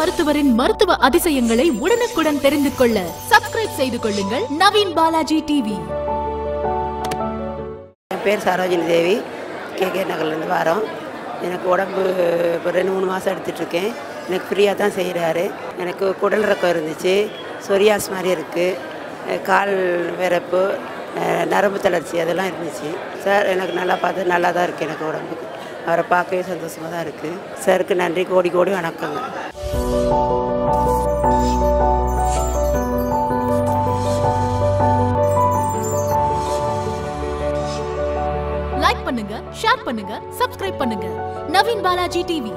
மருத்துவரின் மருத்துவ அதிசயங்களை உடனுக்குடன் தெரிந்து கொள்ள சப்ஸ்கிரைப் செய்து கொள்ளுங்கள். நவீன் பாலாஜி டிவி என் பேர் சரோஜினி தேவி. கே கே நகர்லேருந்து வரோம். எனக்கு உடம்பு இப்போ ரெண்டு மூணு மாதம் எடுத்துட்ருக்கேன். எனக்கு ஃப்ரீயாக தான் செய்கிறாரு எனக்கு குடல் ரக்கம் இருந்துச்சு. சொரியாஸ் மாதிரி இருக்குது கால் விறப்பு நரம்பு தளர்ச்சி அதெல்லாம் இருந்துச்சு. சார் எனக்கு நல்லா பார்த்து நல்லா தான் இருக்குது எனக்கு உடம்புக்கு அவரை பார்க்கவே சந்தோஷமாக தான் இருக்குது சாருக்கு நன்றி. கோடி கோடி வணக்கங்க. லைக் பண்ணுங்க ஷேர் பண்ணுங்க சப்ஸ்கிரைப் பண்ணுங்க. நவீன் பாலாஜி டிவி.